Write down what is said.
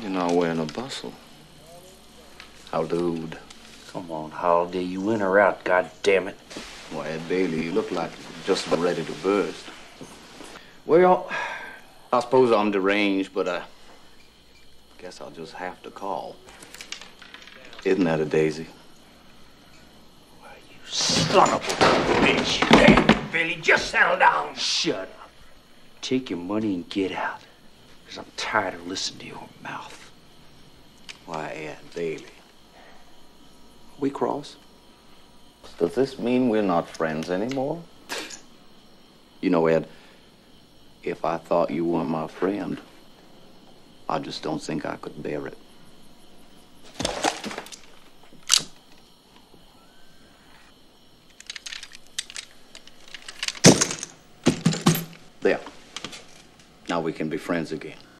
You're not wearing a bustle. How dude? Come on, Holliday. You in or out, God damn it. Why, Ed Bailey, you look like you're just about ready to burst. Well, I suppose I'm deranged, but I guess I'll just have to call. Isn't that a daisy? Son of a bitch. Hey, Billy, just settle down. Shut up. Take your money and get out. Because I'm tired of listening to your mouth. Why, Ed Bailey. We cross? Does this mean we're not friends anymore? You know, Ed, if I thought you weren't my friend, I just don't think I could bear it. Now we can be friends again.